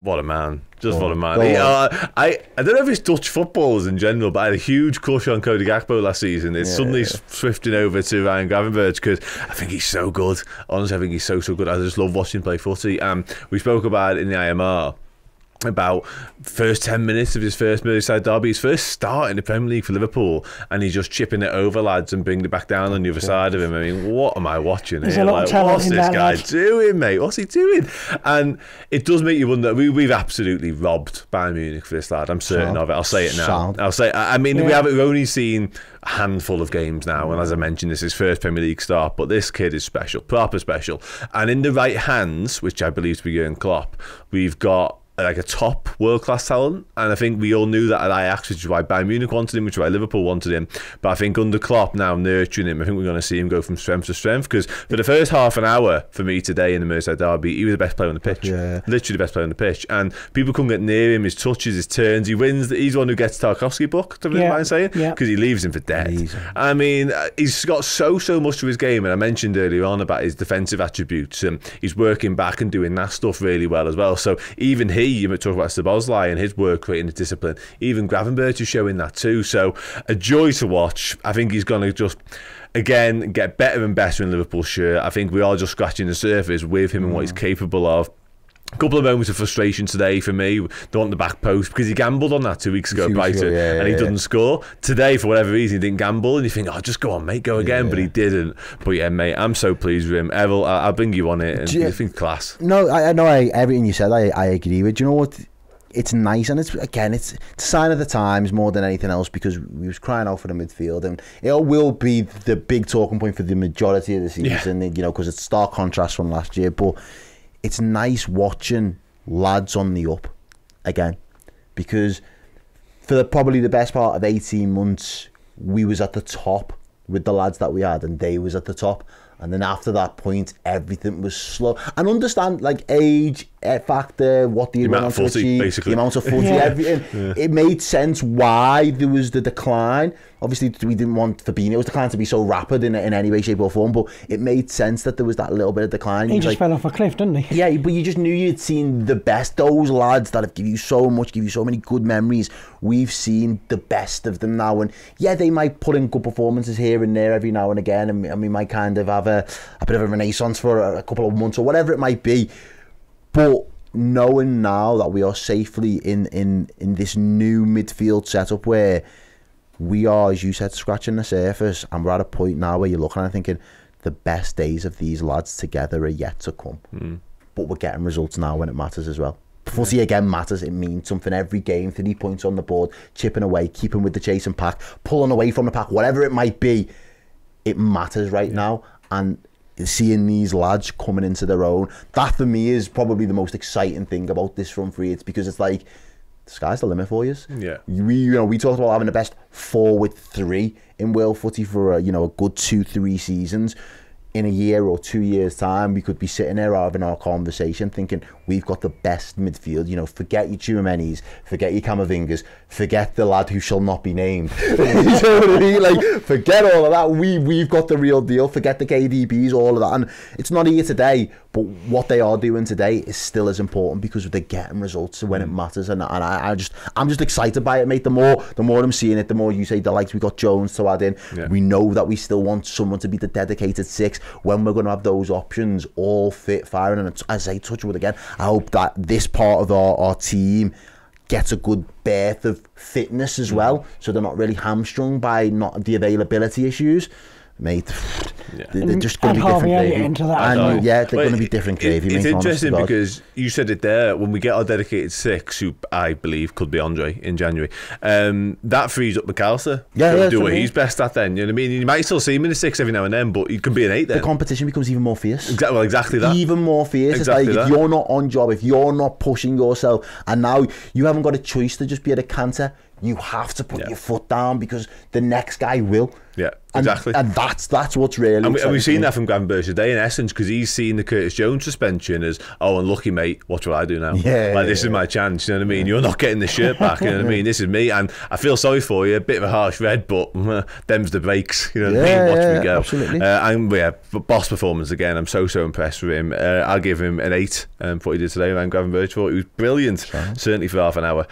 What a man. Just Go what a man. He, uh, I, I don't know if it's Dutch footballers in general, but I had a huge crush on Cody Gakpo last season. It's Yeah, suddenly yeah. swifting over to Ryan Gravenberch because I think he's so good. Honestly, I think he's so, so good. I just love watching play footy. Um, we spoke about it in the IMR about first 10 minutes of his first Merseyside derby, his first start in the Premier League for Liverpool, and he's just chipping it over lads and bringing it back down on the other side of him. I mean, what am I watching There's here? a lot of Like, what's this guy lad. doing, mate? What's he doing? And it does make you wonder. We, we've absolutely robbed Bayern Munich for this lad. I'm certain Sound. of it. I'll say it now. Sound. I'll say. I I mean, we Yeah. have we've only seen a handful of games now, and as I mentioned, this is his first Premier League start. But this kid is special, proper special. And in the right hands, which I believe to be Jurgen Klopp, we've got like a top world class talent, and I think we all knew that at Ajax, which is why Bayern Munich wanted him, which is why Liverpool wanted him. But I think under Klopp now nurturing him, I think we're going to see him go from strength to strength. Because for the first half an hour for me today in the Merseyside derby, he was the best player on the pitch, Yeah. literally the best player on the pitch, and people couldn't get near him. His touches, his turns, he wins. He's the one who gets Tarkowski book. Do you Yeah, mind saying? yeah. Because he leaves him for dead. I mean, uh, he's got so so much of his game, and I mentioned earlier on about his defensive attributes. And he's working back and doing that stuff really well as well. So even he, you might talk about Szoboszlai and his work rate and his discipline. Even Gravenberch is showing that too. So a joy to watch. I think he's going to just. Again, get better and better in Liverpool shirt. I think we are just scratching the surface with him and what he's mm. capable of. A couple of moments of frustration today for me. Don't want the back post because he gambled on that two weeks ago, Brighton, ago, yeah, and he yeah, doesn't yeah. score. Today, for whatever reason, he didn't gamble, and you think, oh, just go on, mate, go again. But he didn't. But yeah, mate, I'm so pleased with him. Errol, I- I'll bring you on it, and Do you- you think class. No, I, I know I, everything you said. I, I agree with. Do you know what? It's nice, and it's again, it's, it's a sign of the times more than anything else because we was crying out for the midfield, and it will be the big talking point for the majority of the season. You know, because it's stark contrast from last year, but it's nice watching lads on the up again because for the, probably the best part of 18 months we was at the top with the lads that we had and they was at the top. And then after that point everything was slow. And understand like age factor what the, The amount want of to footy, achieve, basically. the amount of footy Yeah. everything it made sense why there was the decline obviously we didn't want Fabinho's decline to be so rapid in, in any way shape or form but it made sense that there was that little bit of decline He was just like, fell off a cliff, didn't he? yeah, but you just knew you'd seen the best. Those lads that have given you so much, give you so many good memories. We've seen the best of them now, and yeah, they might put in good performances here and there every now and again, and, and we might kind of have a, a bit of a renaissance for a, a couple of months or whatever it might be. But knowing now that we are safely in in in this new midfield setup where we are, as you said, scratching the surface, and we're at a point now where you're looking and thinking the best days of these lads together are yet to come. Hmm. But we're getting results now when it matters as well. Footy again matters. It means something every game. Three points on the board, chipping away, keeping with the chasing pack, pulling away from the pack, whatever it might be. It matters right now, and seeing these lads coming into their own, that for me is probably the most exciting thing about this front three. It's because it's like the sky's the limit for you. Yeah. We you know we talked about having the best four with three in world footy for a, you know a good two three seasons. In a year or two years time, we could be sitting there having our conversation, thinking we've got the best midfield. You know, forget your Tchouamenis, forget your Camavingas, forget the lad who shall not be named. you know what I mean? Like, forget all of that. We we've got the real deal. Forget the KDBs, all of that. And it's not here today, but what they are doing today is still as important because they're getting results when it matters. And, and I, I just I'm just excited by it, mate. The more the more I'm seeing it, the more you say the likes we got Jones to add in. Yeah. We know that we still want someone to be the dedicated six when we're going to have those options all fit, firing. And as I touch wood again, I hope that this part of our, our team gets a good birth of fitness as well, so they're not really hamstrung by not the availability issues. Mate, Yeah. they- they're just going to be different Elliott gravy. into that And well. yeah, they're going to be different it- gravy. It's mate, honest to interesting God. because you said it there. When we get our dedicated six, who I believe could be Andre in January, um, that frees up McAllister. Yeah, to yeah, do for what me. he's best at. Then you know what I mean. You might still see him in a six every now and then, but he could be an eight Then the competition becomes even more fierce. Exactly. Well, exactly that. even more fierce. Exactly it's like that. if you're not on job, if you're not pushing yourself, and now you haven't got a choice to just be at a canter, you have to put your foot down because the next guy will. Yeah, And, exactly. and that's that's what's really. And, we, and we've seen that from Gravenberch today, in essence, because he's seen the Curtis Jones suspension as, oh, unlucky, mate, what will I do now? Yeah, Like, this yeah, is my chance, you know what I mean? You're not getting the shirt back, you know what I mean? This is me, and I feel sorry for you, a bit of a harsh red, but uh, them's the breaks, you know what I Yeah, mean? Watch yeah, me go. absolutely. Uh, and yeah, boss performance again, I'm so, so impressed with him. Uh, I'll give him an 8 um, for what he did today around Gravenberch. Thought he was brilliant, certainly for half an hour.